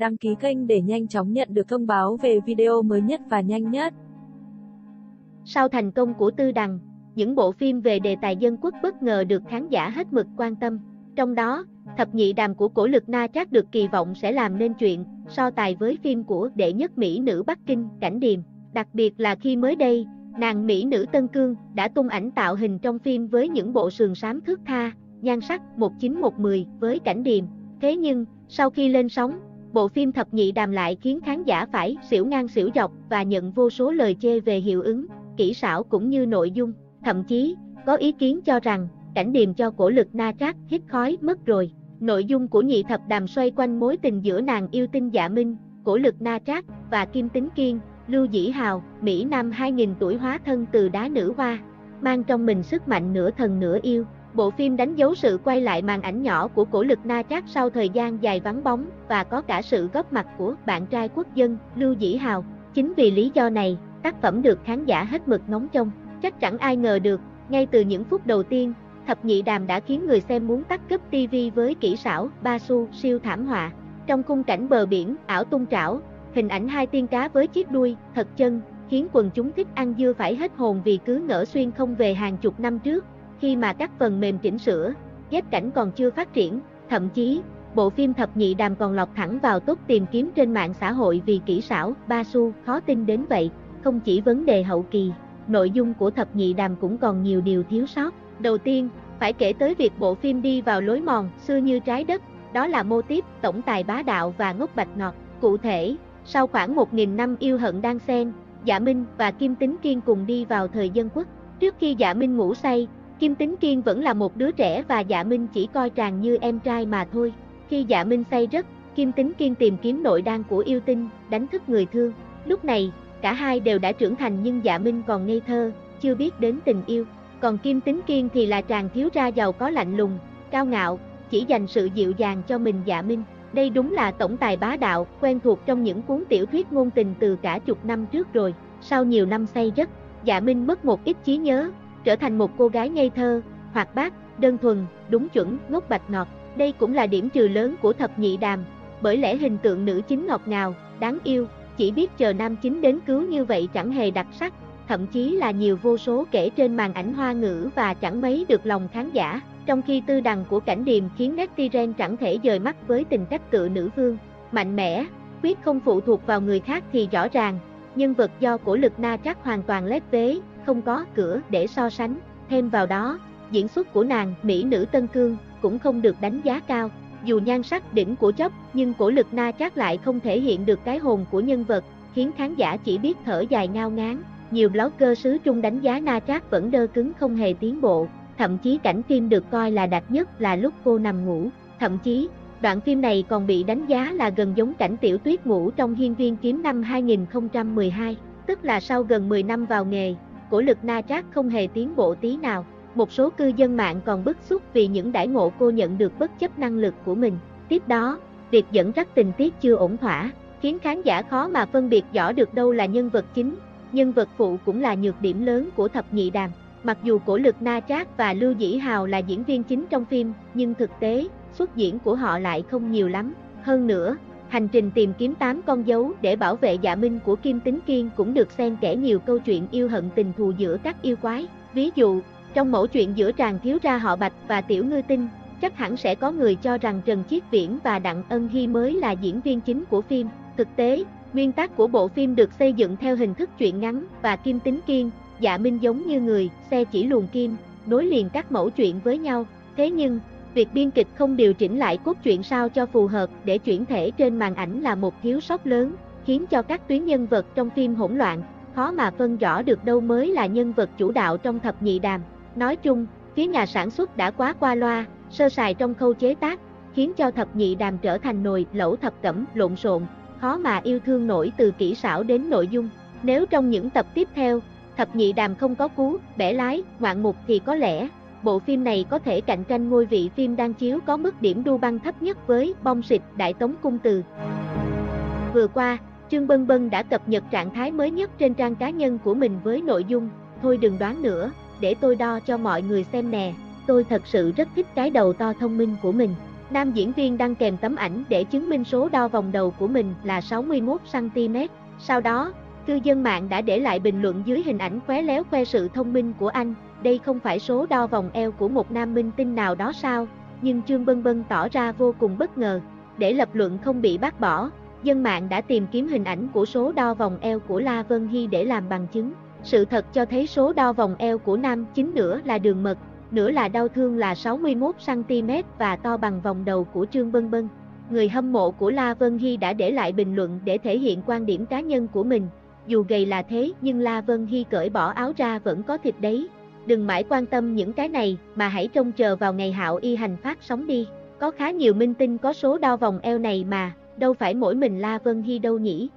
đăng ký kênh để nhanh chóng nhận được thông báo về video mới nhất và nhanh nhất. Sau thành công của Tư Đằng, những bộ phim về đề tài dân quốc bất ngờ được khán giả hết mực quan tâm. Trong đó, Thập nhị đàm của cổ lực na trác được kỳ vọng sẽ làm nên chuyện, so tài với phim của đệ nhất Mỹ nữ Bắc Kinh, Cảnh Điềm. Đặc biệt là khi mới đây, nàng Mỹ nữ Tân Cương đã tung ảnh tạo hình trong phim với những bộ sườn xám thước tha, nhan sắc 19110 với Cảnh Điềm. Thế nhưng, sau khi lên sóng, bộ phim Thập nhị đàm lại khiến khán giả phải xỉu ngang xỉu dọc và nhận vô số lời chê về hiệu ứng, kỹ xảo cũng như nội dung. Thậm chí, có ý kiến cho rằng, cảnh điềm cho cổ lực na trác hít khói mất rồi. Nội dung của nhị thập đàm xoay quanh mối tình giữa nàng yêu tinh dạ minh, cổ lực na trác và kim tính kiên, lưu dĩ hào, Mỹ Nam 2000 tuổi hóa thân từ đá nữ hoa, mang trong mình sức mạnh nửa thần nửa yêu. Bộ phim đánh dấu sự quay lại màn ảnh nhỏ của cổ lực na trác sau thời gian dài vắng bóng và có cả sự góp mặt của bạn trai quốc dân, Lưu Dĩ Hào. Chính vì lý do này, tác phẩm được khán giả hết mực ngóng trông. Chắc chẳng ai ngờ được, ngay từ những phút đầu tiên, thập nhị đàm đã khiến người xem muốn tắt cấp TV với kỹ xảo, ba xu, siêu thảm họa. Trong khung cảnh bờ biển, ảo tung trảo, hình ảnh hai tiên cá với chiếc đuôi, thật chân, khiến quần chúng thích ăn dưa phải hết hồn vì cứ ngỡ xuyên không về hàng chục năm trước, khi mà các phần mềm chỉnh sửa, ghép cảnh còn chưa phát triển, thậm chí, bộ phim thập nhị đàm còn lọt thẳng vào tốt tìm kiếm trên mạng xã hội vì kỹ xảo, ba xu, khó tin đến vậy, không chỉ vấn đề hậu kỳ, nội dung của thập nhị đàm cũng còn nhiều điều thiếu sót. Đầu tiên, phải kể tới việc bộ phim đi vào lối mòn xưa như trái đất, đó là mô tiếp tổng tài bá đạo và ngốc bạch ngọt. Cụ thể, sau khoảng 1.000 năm yêu hận đang xen, Dạ Minh và Kim Tính Kiên cùng đi vào thời dân quốc. Trước khi Dạ Minh ngủ say, Kim Tính Kiên vẫn là một đứa trẻ và Dạ Minh chỉ coi tràng như em trai mà thôi. Khi Dạ Minh say rất, Kim Tính Kiên tìm kiếm nội đan của yêu tinh, đánh thức người thương. Lúc này, cả hai đều đã trưởng thành nhưng Dạ Minh còn ngây thơ, chưa biết đến tình yêu. Còn Kim Tính Kiên thì là chàng thiếu ra giàu có lạnh lùng, cao ngạo, chỉ dành sự dịu dàng cho mình Dạ Minh. Đây đúng là tổng tài bá đạo, quen thuộc trong những cuốn tiểu thuyết ngôn tình từ cả chục năm trước rồi. Sau nhiều năm say giấc, Dạ Minh mất một ít trí nhớ, trở thành một cô gái ngây thơ, hoạt bát, đơn thuần, đúng chuẩn, ngốc bạch ngọt. Đây cũng là điểm trừ lớn của thập nhị đàm, bởi lẽ hình tượng nữ chính ngọt ngào, đáng yêu, chỉ biết chờ nam chính đến cứu như vậy chẳng hề đặc sắc, thậm chí là nhiều vô số kể trên màn ảnh hoa ngữ và chẳng mấy được lòng khán giả, trong khi tư đằng của cảnh điềm khiến netizen chẳng thể dời mắt với tình cách cự nữ vương, mạnh mẽ, quyết không phụ thuộc vào người khác thì rõ ràng, nhân vật do cổ lực na trắc hoàn toàn lép vế, không có cửa để so sánh, thêm vào đó, diễn xuất của nàng, mỹ nữ Tân Cương, cũng không được đánh giá cao, dù nhan sắc đỉnh của chấp, nhưng cổ lực na trác lại không thể hiện được cái hồn của nhân vật, khiến khán giả chỉ biết thở dài ngao ngán. Nhiều blogger xứ Trung đánh giá Na Trác vẫn đơ cứng không hề tiến bộ, thậm chí cảnh phim được coi là đặc nhất là lúc cô nằm ngủ, thậm chí, đoạn phim này còn bị đánh giá là gần giống cảnh tiểu tuyết ngủ trong hiên viên kiếm năm 2012, tức là sau gần 10 năm vào nghề, của lực Na Trác không hề tiến bộ tí nào. Một số cư dân mạng còn bức xúc vì những đãi ngộ cô nhận được bất chấp năng lực của mình. Tiếp đó, việc dẫn dắt tình tiết chưa ổn thỏa, khiến khán giả khó mà phân biệt rõ được đâu là nhân vật chính, nhân vật phụ cũng là nhược điểm lớn của thập nhị đàm. Mặc dù cổ lực Na Trác và Lưu Dĩ Hào là diễn viên chính trong phim, nhưng thực tế, xuất diễn của họ lại không nhiều lắm. Hơn nữa, hành trình tìm kiếm 8 con dấu để bảo vệ dạ minh của Kim Tính Kiên cũng được xen kẽ nhiều câu chuyện yêu hận tình thù giữa các yêu quái. Ví dụ, trong mẫu chuyện giữa tràng thiếu ra họ Bạch và Tiểu Ngư Tinh, chắc hẳn sẽ có người cho rằng Trần Chiết Viễn và Đặng Ân Hy mới là diễn viên chính của phim. Thực tế, nguyên tác của bộ phim được xây dựng theo hình thức truyện ngắn và kim tính kiên, dạ minh giống như người, xe chỉ luồn kim, nối liền các mẫu chuyện với nhau. Thế nhưng, việc biên kịch không điều chỉnh lại cốt truyện sao cho phù hợp để chuyển thể trên màn ảnh là một thiếu sót lớn, khiến cho các tuyến nhân vật trong phim hỗn loạn, khó mà phân rõ được đâu mới là nhân vật chủ đạo trong thập nhị đàm. Nói chung, phía nhà sản xuất đã quá qua loa, sơ sài trong khâu chế tác, khiến cho thập nhị đàm trở thành nồi lẩu thập cẩm lộn xộn, khó mà yêu thương nổi từ kỹ xảo đến nội dung. Nếu trong những tập tiếp theo, thập nhị đàm không có cú, bẻ lái, ngoạn mục thì có lẽ, bộ phim này có thể cạnh tranh ngôi vị phim đang chiếu có mức điểm đu băng thấp nhất với Bong Xịt Đại Tống Cung Từ. Vừa qua, Trương Bân Bân đã cập nhật trạng thái mới nhất trên trang cá nhân của mình với nội dung, thôi đừng đoán nữa, để tôi đo cho mọi người xem nè, tôi thật sự rất thích cái đầu to thông minh của mình. Nam diễn viên đăng kèm tấm ảnh để chứng minh số đo vòng đầu của mình là 61cm. Sau đó, cư dân mạng đã để lại bình luận dưới hình ảnh khóe léo khoe sự thông minh của anh. Đây không phải số đo vòng eo của một nam minh tinh nào đó sao, nhưng Trương Bân Bân tỏ ra vô cùng bất ngờ. Để lập luận không bị bác bỏ, dân mạng đã tìm kiếm hình ảnh của số đo vòng eo của La Vân Hy để làm bằng chứng. Sự thật cho thấy số đo vòng eo của nam chính nửa là đường mật, nửa là đau thương là 61cm và to bằng vòng đầu của Trương Bân Bân. Người hâm mộ của La Vân Hy đã để lại bình luận để thể hiện quan điểm cá nhân của mình. Dù gầy là thế nhưng La Vân Hy cởi bỏ áo ra vẫn có thịt đấy. Đừng mãi quan tâm những cái này mà hãy trông chờ vào ngày hạo y hành phát sóng đi. Có khá nhiều minh tinh có số đo vòng eo này mà, đâu phải mỗi mình La Vân Hy đâu nhỉ.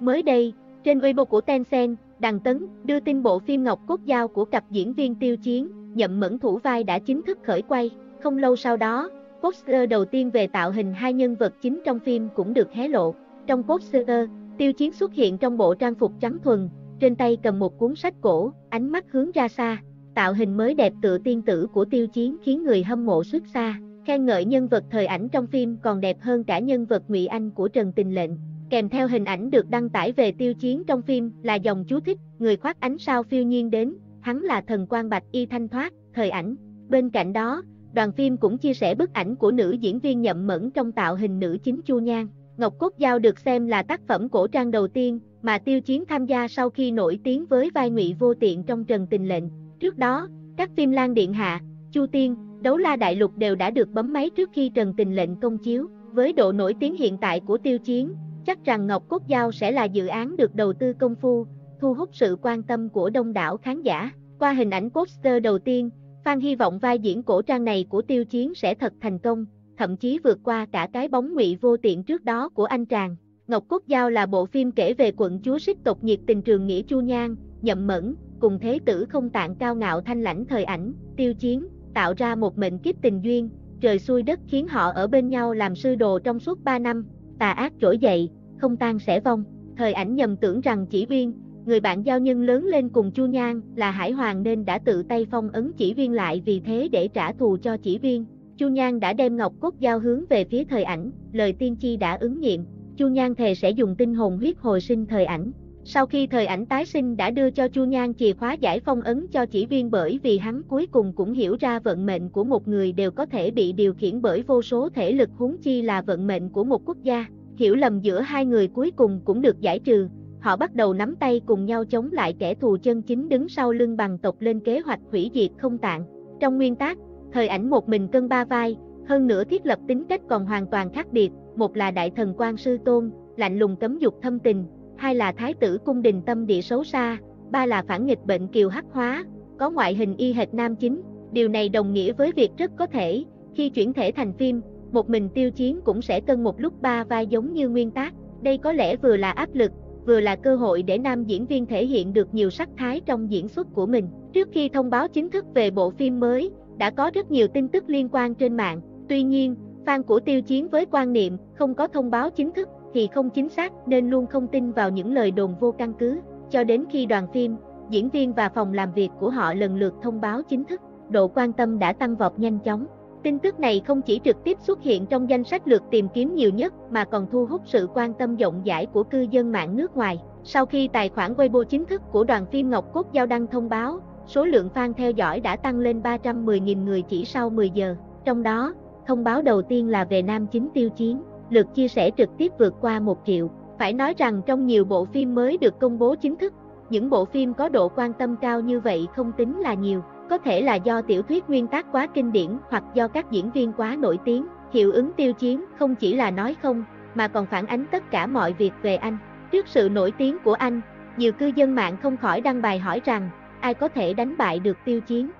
Mới đây, trên Weibo của Tencent, Đằng Tấn đưa tin bộ phim Ngọc Cốt Giao của cặp diễn viên tiêu chiến, nhậm mẫn thủ vai đã chính thức khởi quay. Không lâu sau đó, poster đầu tiên về tạo hình hai nhân vật chính trong phim cũng được hé lộ. Trong poster, tiêu chiến xuất hiện trong bộ trang phục trắng thuần, trên tay cầm một cuốn sách cổ, ánh mắt hướng ra xa. Tạo hình mới đẹp tựa tiên tử của tiêu chiến khiến người hâm mộ xuất xa, khen ngợi nhân vật thời ảnh trong phim còn đẹp hơn cả nhân vật Ngụy Anh của Trần Tình Lệnh. Kèm theo hình ảnh được đăng tải về tiêu chiến trong phim là dòng chú thích, người khoác ánh sao phiêu nhiên đến, hắn là thần quan bạch y thanh thoát, thời ảnh. Bên cạnh đó, đoàn phim cũng chia sẻ bức ảnh của nữ diễn viên nhậm mẫn trong tạo hình nữ chính Chu Nhan. Ngọc Cốt Giao được xem là tác phẩm cổ trang đầu tiên mà tiêu chiến tham gia sau khi nổi tiếng với vai ngụy vô tiện trong Trần Tình Lệnh. Trước đó, các phim Lan Điện Hạ, Chu Tiên, Đấu La Đại Lục đều đã được bấm máy trước khi Trần Tình Lệnh công chiếu. Với độ nổi tiếng hiện tại của tiêu chiến, chắc rằng Ngọc Cốt Giao sẽ là dự án được đầu tư công phu, thu hút sự quan tâm của đông đảo khán giả. Qua hình ảnh poster đầu tiên, Phan hy vọng vai diễn cổ trang này của tiêu chiến sẽ thật thành công, thậm chí vượt qua cả cái bóng ngụy vô tiện trước đó của anh chàng Ngọc Cốt Giao là bộ phim kể về quận chúa sích tộc nhiệt tình trường nghĩa Chu Nhan, nhậm mẫn, cùng thế tử không tạng cao ngạo thanh lãnh thời ảnh, tiêu chiến, tạo ra một mệnh kiếp tình duyên, trời xui đất khiến họ ở bên nhau làm sư đồ trong suốt 3 năm, tà ác trỗi dậy, không tan sẽ vong. Thời ảnh nhầm tưởng rằng chỉ viên, người bạn giao nhân lớn lên cùng Chu Nhan là Hải Hoàng nên đã tự tay phong ấn chỉ viên lại vì thế để trả thù cho chỉ viên. Chu Nhan đã đem ngọc cốt giao hướng về phía thời ảnh, lời tiên tri đã ứng nghiệm. Chu Nhan thề sẽ dùng tinh hồn huyết hồi sinh thời ảnh. Sau khi thời ảnh tái sinh đã đưa cho Chu Nhan chìa khóa giải phong ấn cho chỉ viên bởi vì hắn cuối cùng cũng hiểu ra vận mệnh của một người đều có thể bị điều khiển bởi vô số thể lực huống chi là vận mệnh của một quốc gia. Hiểu lầm giữa hai người cuối cùng cũng được giải trừ, họ bắt đầu nắm tay cùng nhau chống lại kẻ thù chân chính đứng sau lưng bằng tộc lên kế hoạch hủy diệt không tạng. Trong nguyên tác, thời ảnh một mình cân ba vai, hơn nữa thiết lập tính cách còn hoàn toàn khác biệt, một là đại thần quan sư tôn, lạnh lùng cấm dục thâm tình, hai là thái tử cung đình tâm địa xấu xa, ba là phản nghịch bệnh kiều hắc hóa, có ngoại hình y hệt nam chính. Điều này đồng nghĩa với việc rất có thể, khi chuyển thể thành phim, một mình tiêu chiến cũng sẽ cân một lúc ba vai giống như nguyên tác. Đây có lẽ vừa là áp lực, vừa là cơ hội để nam diễn viên thể hiện được nhiều sắc thái trong diễn xuất của mình. Trước khi thông báo chính thức về bộ phim mới, đã có rất nhiều tin tức liên quan trên mạng. Tuy nhiên, fan của tiêu chiến với quan niệm không có thông báo chính thức thì không chính xác nên luôn không tin vào những lời đồn vô căn cứ. Cho đến khi đoàn phim, diễn viên và phòng làm việc của họ lần lượt thông báo chính thức, độ quan tâm đã tăng vọt nhanh chóng. Tin tức này không chỉ trực tiếp xuất hiện trong danh sách lượt tìm kiếm nhiều nhất mà còn thu hút sự quan tâm rộng rãi của cư dân mạng nước ngoài. Sau khi tài khoản Weibo chính thức của đoàn phim Ngọc Cốt Giao đăng thông báo, số lượng fan theo dõi đã tăng lên 310.000 người chỉ sau 10 giờ. Trong đó, thông báo đầu tiên là về nam chính tiêu chiến, lượt chia sẻ trực tiếp vượt qua 1 triệu. Phải nói rằng trong nhiều bộ phim mới được công bố chính thức, những bộ phim có độ quan tâm cao như vậy không tính là nhiều. Có thể là do tiểu thuyết nguyên tác quá kinh điển hoặc do các diễn viên quá nổi tiếng, hiệu ứng tiêu chiến không chỉ là nói không, mà còn phản ánh tất cả mọi việc về anh. Trước sự nổi tiếng của anh, nhiều cư dân mạng không khỏi đăng bài hỏi rằng, ai có thể đánh bại được tiêu chiến.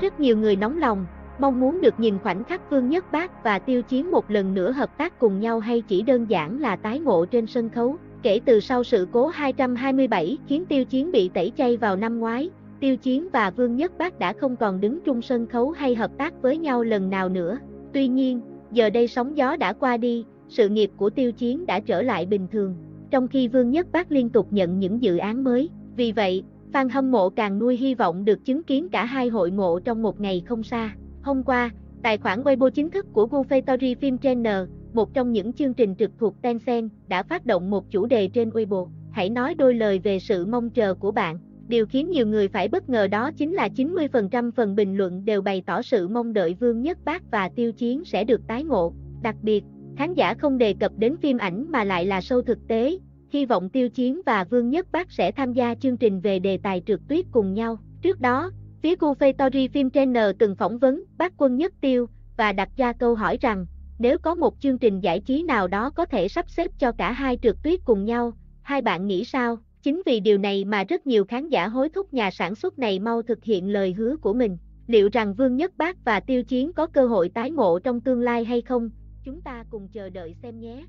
Rất nhiều người nóng lòng, mong muốn được nhìn khoảnh khắc Vương Nhất Bác và Tiêu Chiến một lần nữa hợp tác cùng nhau hay chỉ đơn giản là tái ngộ trên sân khấu. Kể từ sau sự cố 227 khiến Tiêu Chiến bị tẩy chay vào năm ngoái, Tiêu Chiến và Vương Nhất Bác đã không còn đứng chung sân khấu hay hợp tác với nhau lần nào nữa. Tuy nhiên, giờ đây sóng gió đã qua đi, sự nghiệp của Tiêu Chiến đã trở lại bình thường, trong khi Vương Nhất Bác liên tục nhận những dự án mới. Vì vậy, fan hâm mộ càng nuôi hy vọng được chứng kiến cả hai hội ngộ trong một ngày không xa. Hôm qua, Tài khoản Weibo chính thức của GoFactory Film Channel, một trong những chương trình trực thuộc Tencent, đã phát động một chủ đề trên Weibo. Hãy nói đôi lời về sự mong chờ của bạn. Điều khiến nhiều người phải bất ngờ đó chính là 90% phần bình luận đều bày tỏ sự mong đợi Vương Nhất Bác và Tiêu Chiến sẽ được tái ngộ. Đặc biệt, khán giả không đề cập đến phim ảnh mà lại là show thực tế, hy vọng Tiêu Chiến và Vương Nhất Bác sẽ tham gia chương trình về đề tài trượt tuyết cùng nhau. Trước đó, phía Gufatory Film Trainer từng phỏng vấn bác quân Nhất Tiêu và đặt ra câu hỏi rằng, nếu có một chương trình giải trí nào đó có thể sắp xếp cho cả hai trượt tuyết cùng nhau, hai bạn nghĩ sao? Chính vì điều này mà rất nhiều khán giả hối thúc nhà sản xuất này mau thực hiện lời hứa của mình. Liệu rằng Vương Nhất Bác và Tiêu Chiến có cơ hội tái ngộ trong tương lai hay không? Chúng ta cùng chờ đợi xem nhé.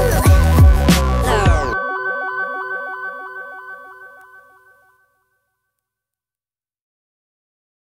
Oh,